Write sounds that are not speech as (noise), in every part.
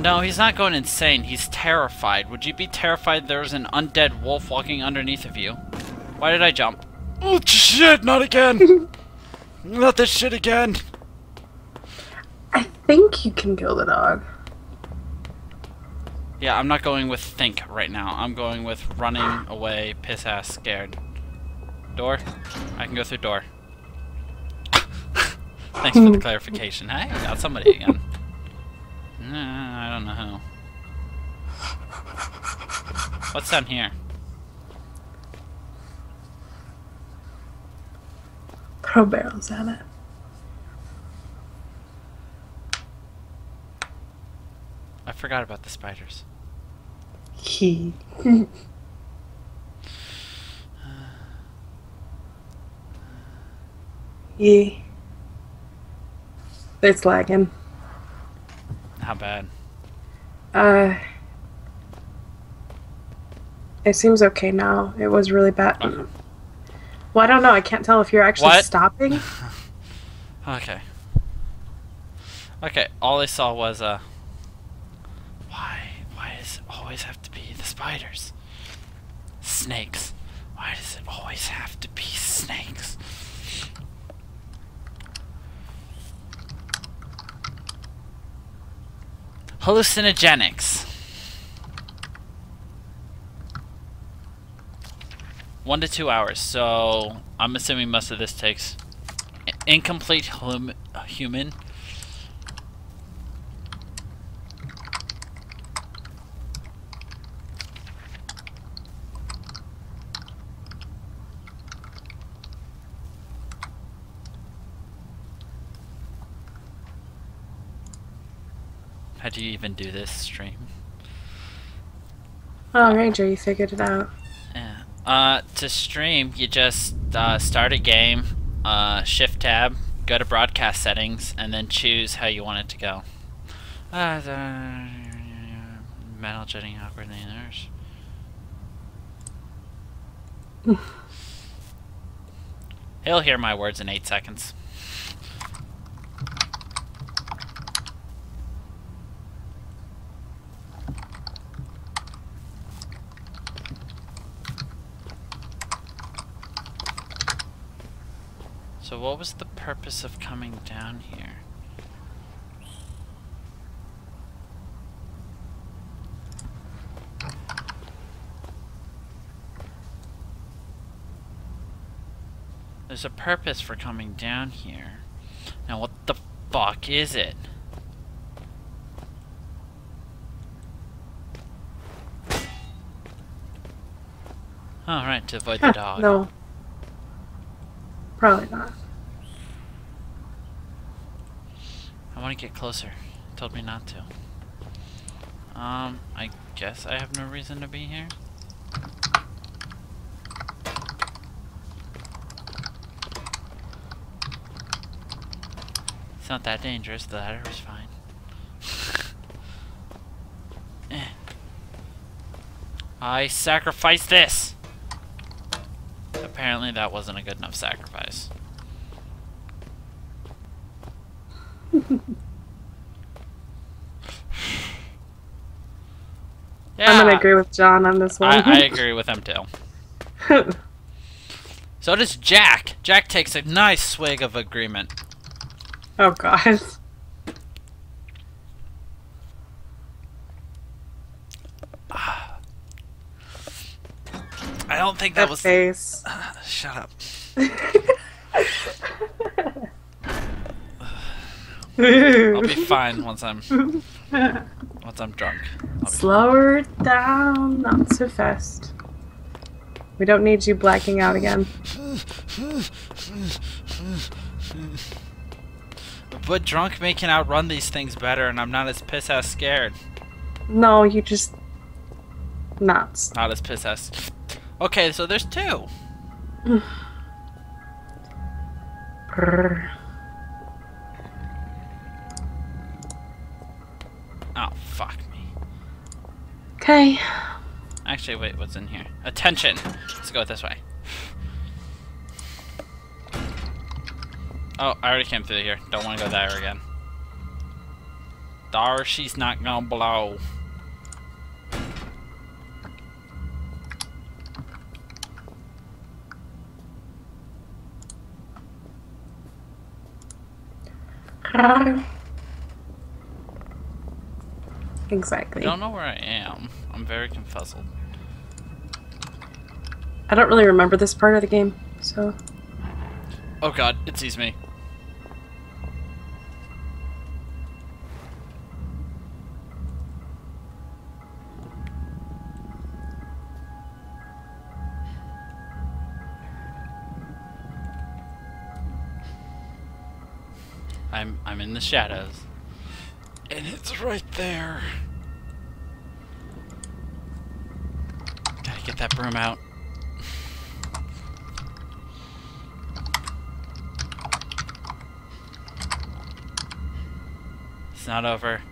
No, he's not going insane. He's terrified. Would you be terrified there was an undead wolf walking underneath of you? Why did I jump? Oh, shit! Not again! (laughs) not this shit again! I think you can kill the dog. Yeah, I'm not going with think right now. I'm going with running away, piss ass, scared. Door? I can go through door. (laughs) Thanks for the (laughs) clarification. Hey, got somebody again. Nah, I don't know who. What's down here? Throw barrels at it. I forgot about the spiders. He. (laughs) yeah. It's lagging. How bad? Uh. It seems okay now. It was really bad. Well, I don't know. I can't tell if you're actually What? stopping. (laughs) Okay. Okay, all I saw was, uh... Why? Why does it always have to be the spiders? Snakes. Why does it always have to be snakes? Hallucinogenics. One to two hours, so I'm assuming most of this takes incomplete hum- human. How do you even do this stream? Oh, Ranger, you figured it out. Yeah. Uh, to stream, you just uh, start a game, uh, shift tab, go to broadcast settings, and then choose how you want it to go. Uh, the metal jetting awkwardly nurse. (laughs) He'll hear my words in eight seconds. So what was the purpose of coming down here? There's a purpose for coming down here. Now what the fuck is it? Oh, to avoid the dog. No. Probably not. I want to get closer. Told me not to. Um, I guess I have no reason to be here. It's not that dangerous. The ladder is fine. (laughs) Eh. I sacrifice this! Apparently that wasn't a good enough sacrifice. Yeah, (laughs) I'm gonna agree with John on this one. I, I (laughs) agree with him too. So does Jack. Jack takes a nice swig of agreement. oh god. (sighs) I don't think that, That was. face. (sighs) (laughs) Shut up. I'll be fine once I'm once I'm drunk. I'll be Slow her down, not so fast. We don't need you blacking out again. But drunk me can outrun these things better, and I'm not as piss ass scared. No, you just nuts. Not as piss ass. Okay, so there's two. Oh fuck me. Okay. Actually, wait, what's in here? Attention! Let's go this way. Oh, I already came through here. Don't want to go there again. Dar, she's not gonna blow. Exactly. I don't know where I am. I'm very confuzzled. I don't really remember this part of the game, so Oh god, it sees me. I'm I'm in the shadows. And it's right there. Gotta get that broom out. It's not over.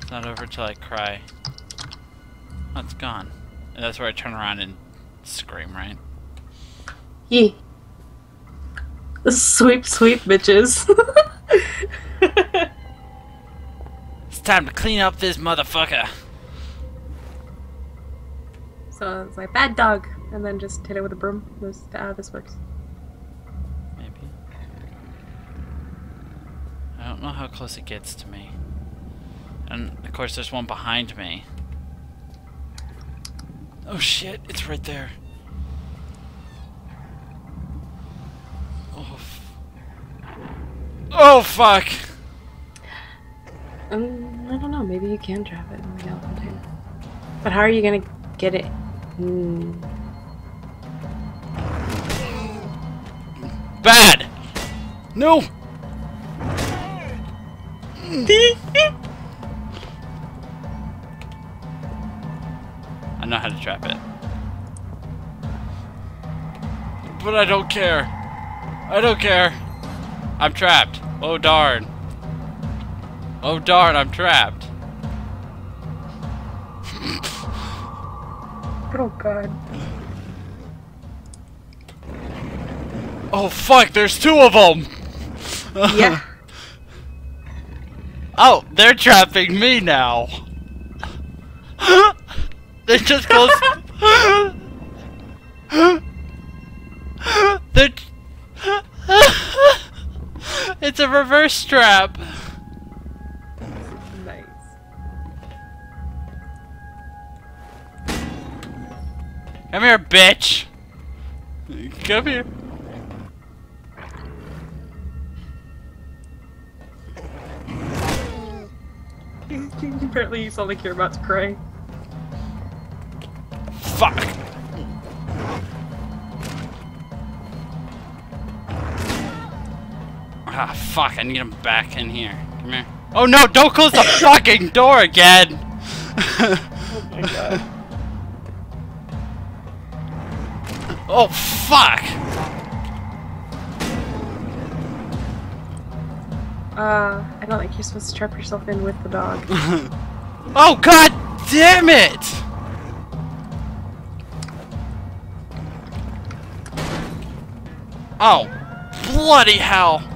It's not over till I cry. Oh, it's gone. And that's where I turn around and scream, right? Yee. Sweep, sweep, bitches. (laughs) It's time to clean up this motherfucker. so it's like bad dog, and then just hit it with a broom. This how this works. Maybe. I don't know how close it gets to me. And of course, there's one behind me. Oh shit, it's right there. Oh, f- oh fuck! Um, I don't know. Maybe you can trap it in the elephant too. But how are you gonna get it? Hmm. Bad! No! I know how to trap it. But I don't care. I don't care. I'm trapped. Oh darn. Oh darn, I'm trapped. Oh god. Oh fuck, there's two of them! (laughs) Yeah. Oh, they're trapping me now. (laughs) they just close. (laughs) a reverse trap. nice. Come here, bitch. Come here. (laughs) Apparently, you sound like you're about to cry. Fuck. Ah, fuck, I need him back in here. Come here. Oh no, don't close the (coughs) fucking door again! Oh my god. oh, fuck! Uh, I don't think you're supposed to trap yourself in with the dog. (laughs) Oh, god damn it! Oh, bloody hell!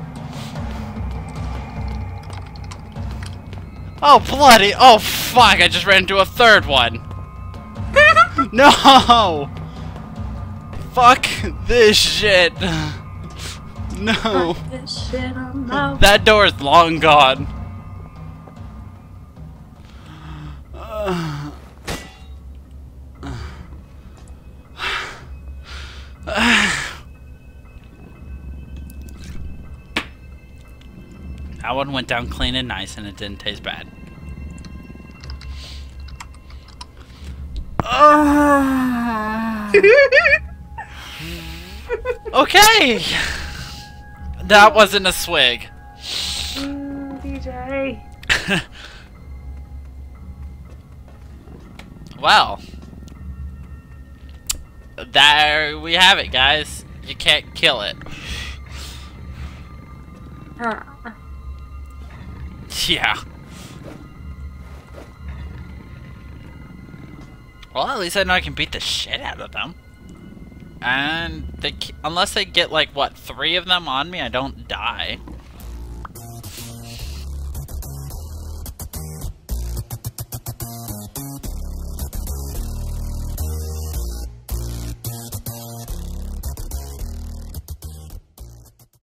Oh, bloody, oh fuck, I just ran into a third one! (laughs) no! Fuck this shit! (laughs) No! this shit. That door is long gone. That one went down clean and nice and it didn't taste bad. (laughs) okay! That wasn't a swig. Mm, DJ. (laughs) Well, there we have it, guys. You can't kill it. Ah. (laughs) Yeah. Well, at least I know I can beat the shit out of them. And they, unless they get like what three of them on me, I don't die.